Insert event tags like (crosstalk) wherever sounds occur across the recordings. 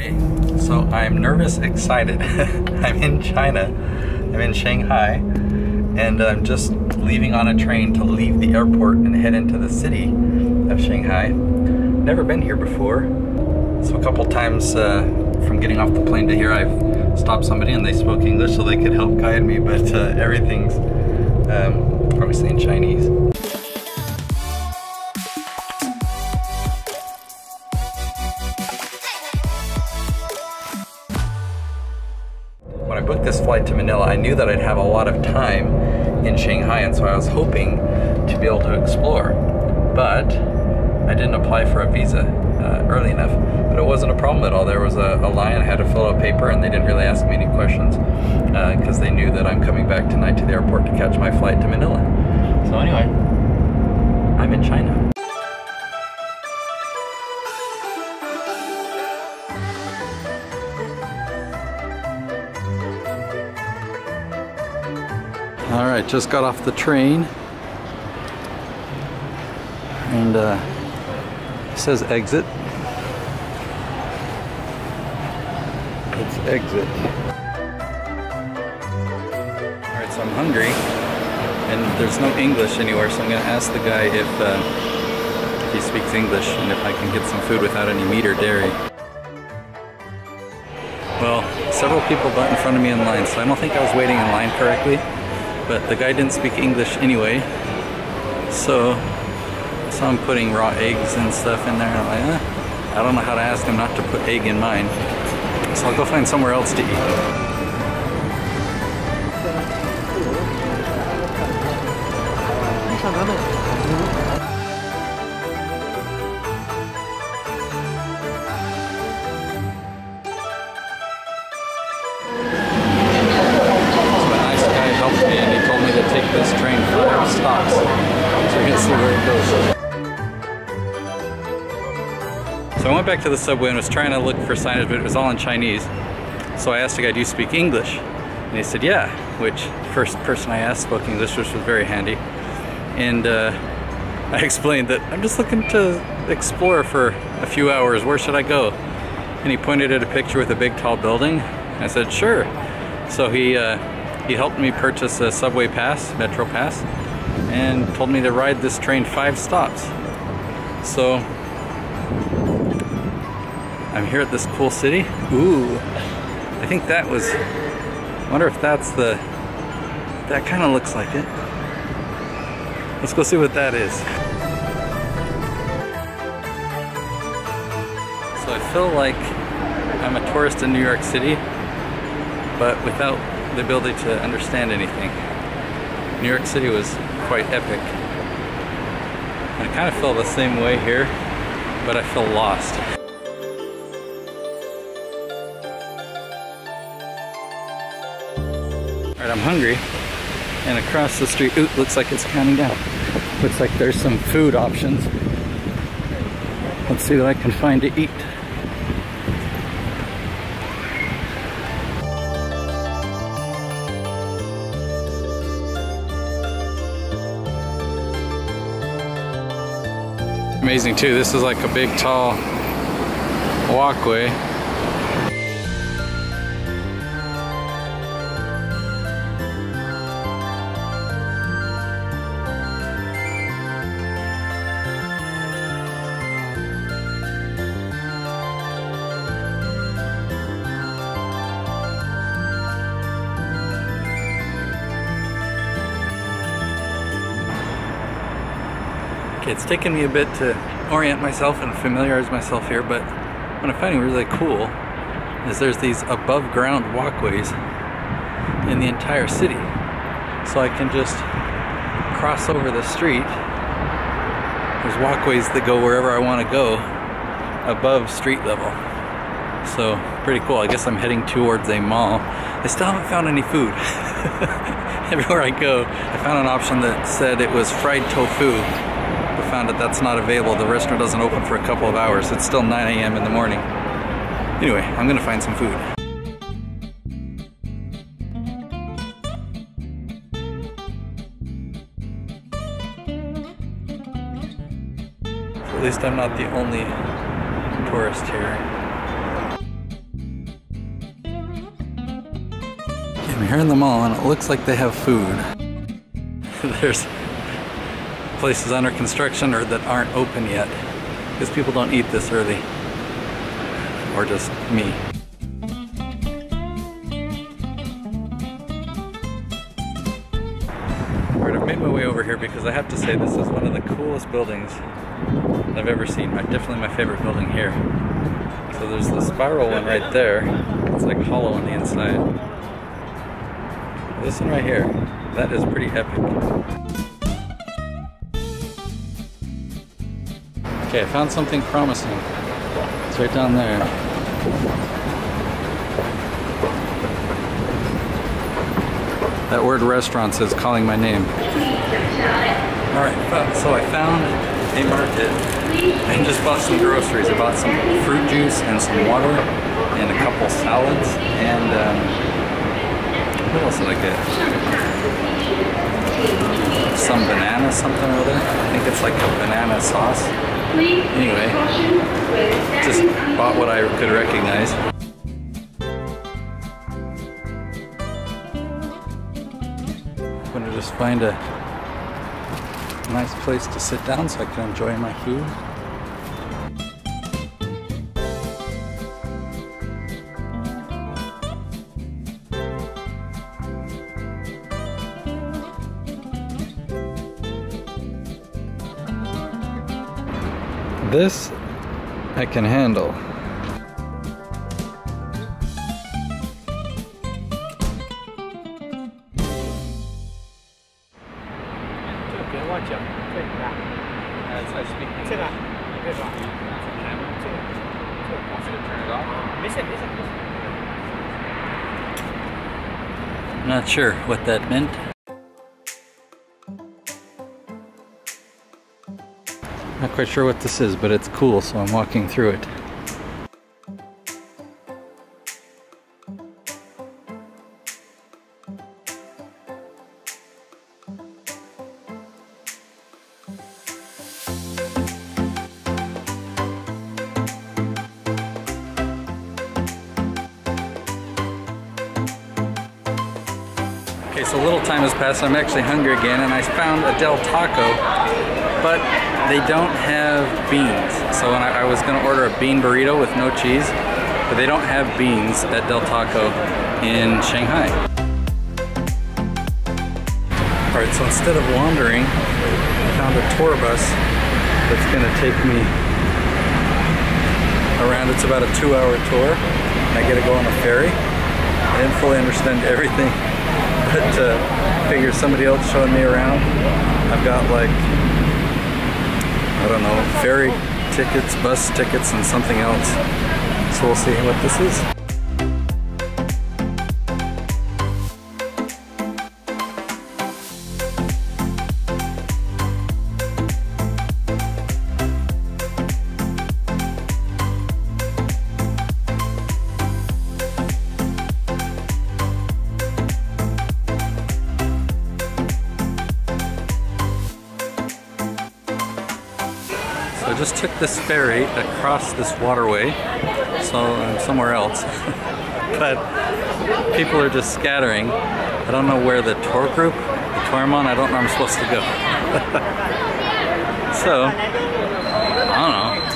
So I'm nervous, excited. (laughs) I'm in China. I'm in Shanghai, and I'm just leaving on a train to leave the airport and head into the city of Shanghai. Never been here before, so a couple times uh, from getting off the plane to here, I've stopped somebody and they spoke English so they could help guide me, but uh, everything's um, obviously in Chinese. Booked this flight to Manila, I knew that I'd have a lot of time in Shanghai, and so I was hoping to be able to explore. But I didn't apply for a visa uh, early enough. But it wasn't a problem at all. There was a, a line, I had to fill out a paper, and they didn't really ask me any questions because uh, they knew that I'm coming back tonight to the airport to catch my flight to Manila. So anyway, I'm in China. All right, just got off the train. And uh, it says exit. It's exit. All right, so I'm hungry and there's no English anywhere, so I'm gonna ask the guy if, uh, if he speaks English and if I can get some food without any meat or dairy. Well, several people got in front of me in line, so I don't think I was waiting in line correctly but the guy didn't speak English anyway. So I saw him putting raw eggs and stuff in there. I'm like, eh, I don't know how to ask him not to put egg in mine. So I'll go find somewhere else to eat. This train five stops. So we can see where it goes. So I went back to the subway and was trying to look for signage, but it was all in Chinese. So I asked the guy, do you speak English? And he said, yeah, which first person I asked spoke English, which was very handy. And uh, (laughs) I explained that I'm just looking to explore for a few hours. Where should I go? And he pointed at a picture with a big tall building. I said, sure. So he uh, he helped me purchase a subway pass, metro pass, and told me to ride this train five stops. So I'm here at this cool city. Ooh, I think that was, I wonder if that's the, that kind of looks like it. Let's go see what that is. So I feel like I'm a tourist in New York City, but without the ability to understand anything. New York City was quite epic. And I kind of feel the same way here, but I feel lost. Alright, I'm hungry, and across the street, ooh, looks like it's counting down. Looks like there's some food options. Let's see what I can find to eat. Amazing too. This is like a big tall walkway. It's taken me a bit to orient myself and familiarize myself here, but what I'm finding really cool is there's these above ground walkways in the entire city. So I can just cross over the street. There's walkways that go wherever I want to go above street level. So pretty cool. I guess I'm heading towards a mall. I still haven't found any food. (laughs) Everywhere I go, I found an option that said it was fried tofu found that that's not available. The restaurant doesn't open for a couple of hours. It's still 9 a.m. in the morning. Anyway, I'm gonna find some food. So at least I'm not the only tourist here. I'm here in the mall and it looks like they have food. (laughs) There's places under construction or that aren't open yet because people don't eat this early or just me. I've made my way over here because I have to say this is one of the coolest buildings I've ever seen. Definitely my favorite building here. So there's the spiral one right there. It's like hollow on the inside. This one right here, that is pretty epic. Okay, I found something promising. It's right down there. That word restaurant says calling my name. Alright, so I found a market and just bought some groceries. I bought some fruit juice and some water and a couple salads and um, what else did I get? Some banana something or other. I think it's like a banana sauce. Anyway, just bought what I could recognize. I'm gonna just find a nice place to sit down so I can enjoy my food. This I can handle. I speak Not sure what that meant. Not quite sure what this is, but it's cool, so I'm walking through it. Okay, so a little time has passed. I'm actually hungry again, and I found a Del Taco, but they don't have beans. So when I, I was gonna order a bean burrito with no cheese, but they don't have beans at Del Taco in Shanghai. All right, so instead of wandering, I found a tour bus that's gonna take me around. It's about a two-hour tour. I get to go on a ferry. I didn't fully understand (laughs) everything but uh, figure somebody else showing me around. I've got like, I don't know, ferry tickets, bus tickets, and something else. So we'll see what this is. Took this ferry across this waterway, so I'm somewhere else. (laughs) but people are just scattering. I don't know where the tour group, the tour I'm on, I don't know I'm supposed to go. (laughs) so, I don't know.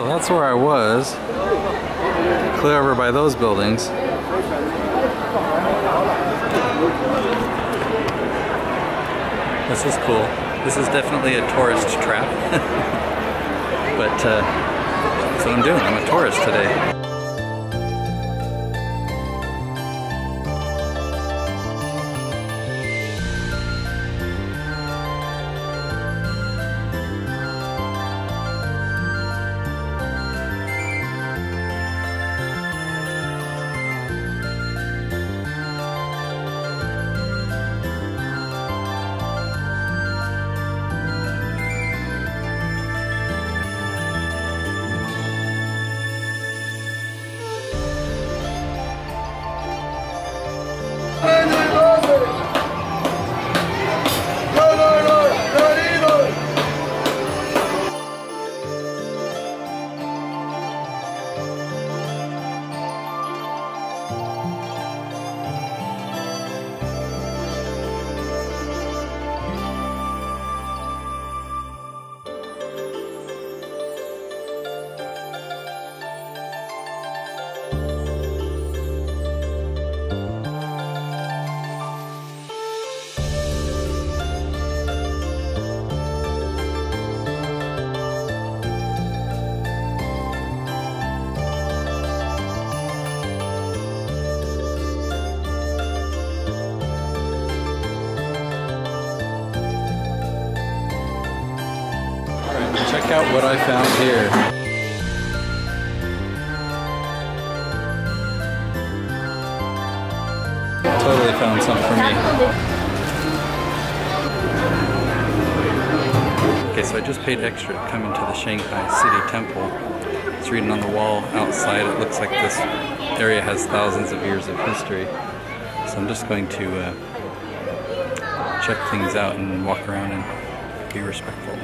So that's where I was. Clear over by those buildings. This is cool. This is definitely a tourist trap. (laughs) but uh, that's what I'm doing. I'm a tourist today. Check out what I found here. Totally found something for me. Okay, so I just paid extra to come into the Shanghai City Temple. It's reading on the wall outside. It looks like this area has thousands of years of history. So I'm just going to uh, check things out and walk around and be respectful.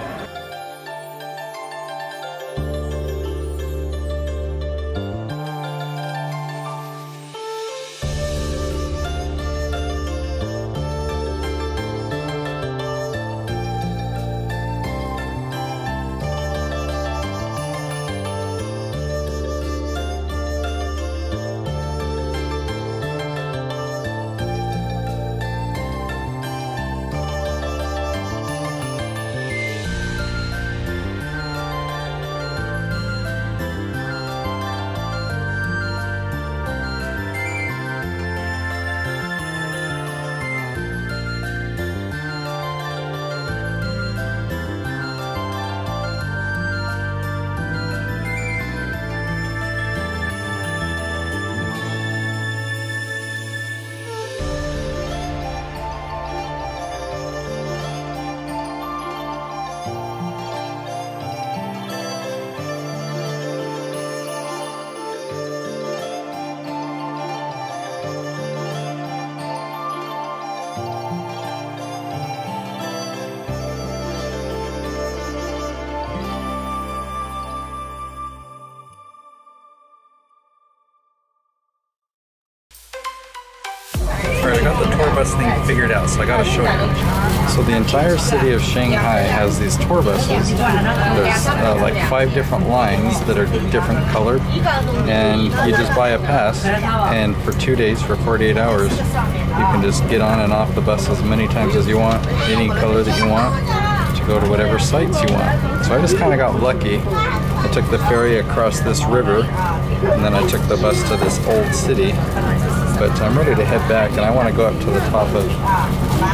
Got the tour bus thing figured out, so I gotta show you. So the entire city of Shanghai has these tour buses. There's uh, like five different lines that are different colored, and you just buy a pass, and for two days, for 48 hours, you can just get on and off the bus as many times as you want, any color that you want, to go to whatever sites you want. So I just kind of got lucky. I took the ferry across this river, and then I took the bus to this old city but I'm ready to head back and I want to go up to the top of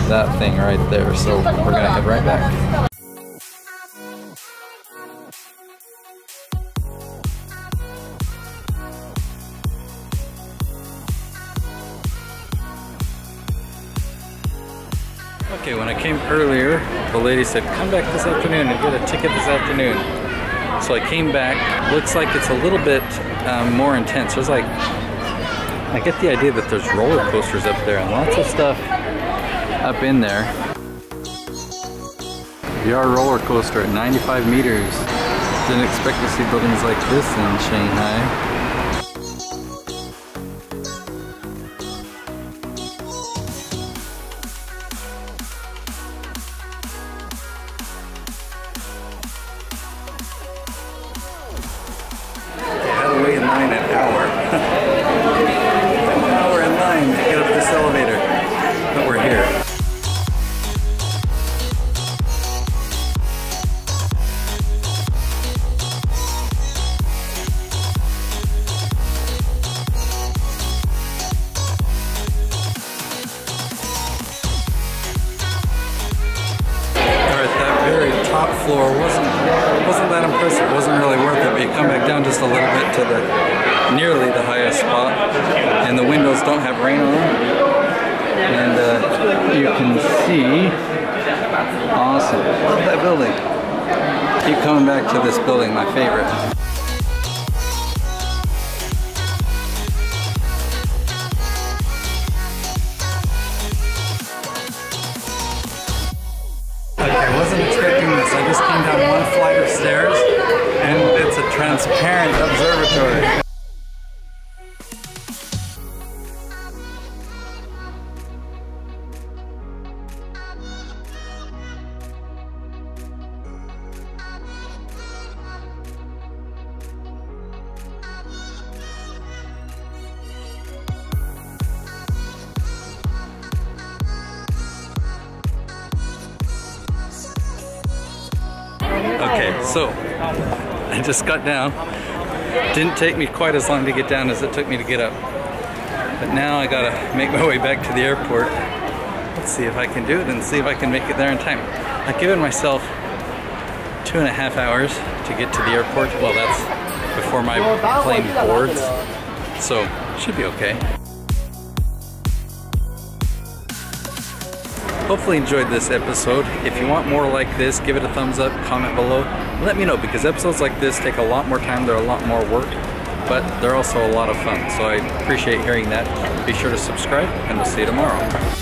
that thing right there. So we're going to head right back. Okay, when I came earlier, the lady said, come back this afternoon and get a ticket this afternoon. So I came back. Looks like it's a little bit um, more intense. There's like I get the idea that there's roller coasters up there and lots of stuff up in there. VR roller coaster at 95 meters. Didn't expect to see buildings like this in Shanghai. Awesome. Look at that building. Keep coming back to this building, my favorite. Okay, so I just got down. Didn't take me quite as long to get down as it took me to get up. But now I gotta make my way back to the airport. Let's see if I can do it and see if I can make it there in time. I've given myself two and a half hours to get to the airport. Well, that's before my plane boards, so should be okay. Hopefully enjoyed this episode. If you want more like this, give it a thumbs up, comment below. Let me know because episodes like this take a lot more time, they're a lot more work, but they're also a lot of fun. So I appreciate hearing that. Be sure to subscribe and we'll see you tomorrow.